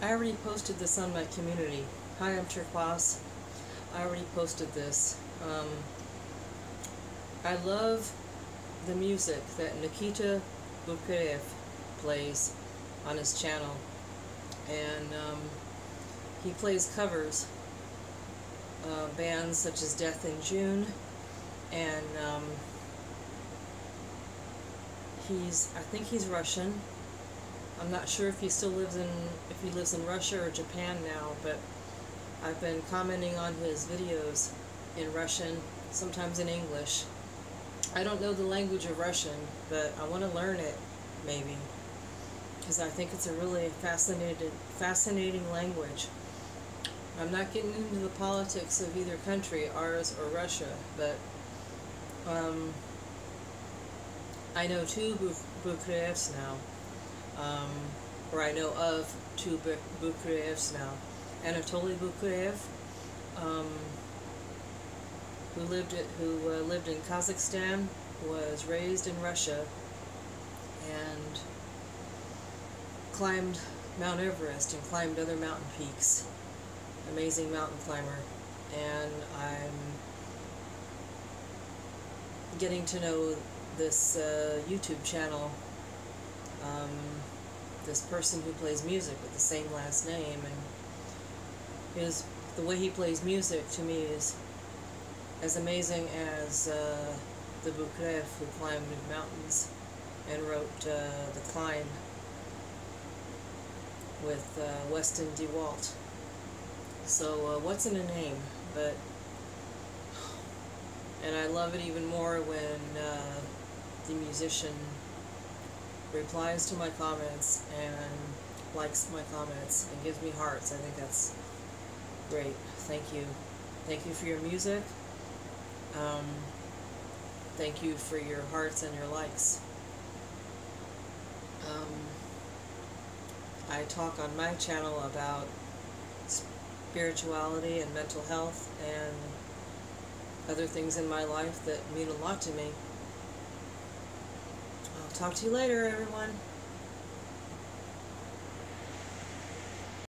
I already posted this on my community. Hi, I'm Turquoise. I already posted this. Um, I love the music that Nikita Boukreev plays on his channel. And um, he plays covers. Uh, bands such as Death in June and um, he's I think he's Russian I'm not sure if he still lives in if he lives in Russia or Japan now but I've been commenting on his videos in Russian sometimes in English. I don't know the language of Russian but I want to learn it maybe because I think it's a really fascinating fascinating language. I'm not getting into the politics of either country, ours or Russia, but um, I know two Boukreevs now, um, or I know of two Boukreevs now. Anatoly Boukreev, um, who lived who uh, lived in Kazakhstan, was raised in Russia, and climbed Mount Everest and climbed other mountain peaks amazing mountain climber and I'm getting to know this uh, YouTube channel um, this person who plays music with the same last name and his the way he plays music to me is as amazing as uh, the Boukreev who climbed mountains and wrote uh, The Climb with uh, Weston DeWalt. So uh, what's in a name? But and I love it even more when uh, the musician replies to my comments and likes my comments and gives me hearts. I think that's great. Thank you. Thank you for your music. Um, thank you for your hearts and your likes. Um, I talk on my channel about spirituality and mental health and other things in my life that mean a lot to me. Talk to you later, everyone.